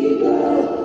Jesus.